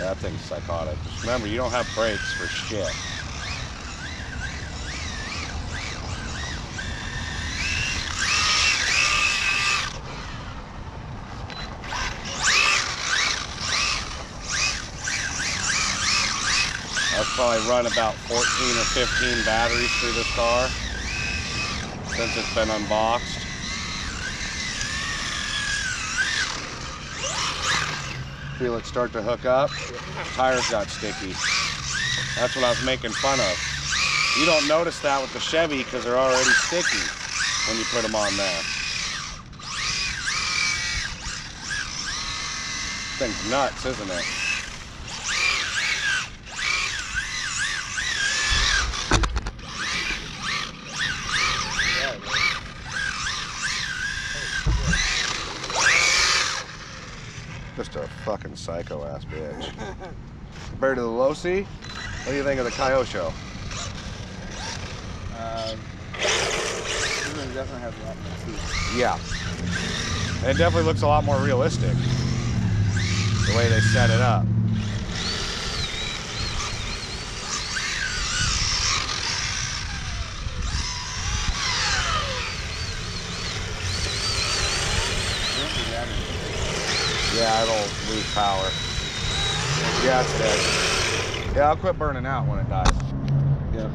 that thing's psychotic. Just remember, you don't have brakes for shit. I've probably run about 14 or 15 batteries through this car since it's been unboxed. It start to hook up. Tires got sticky. That's what I was making fun of. You don't notice that with the Chevy because they're already sticky when you put them on there. Thing's nuts, isn't it? Just a fucking psycho ass bitch. Compared to the Losi, what do you think of the Kyosho? Um, this one definitely has a lot more teeth. Yeah. It definitely looks a lot more realistic. The way they set it up. Yeah, it'll lose power. Yeah, it's dead. Yeah, I'll quit burning out when it dies. Yeah.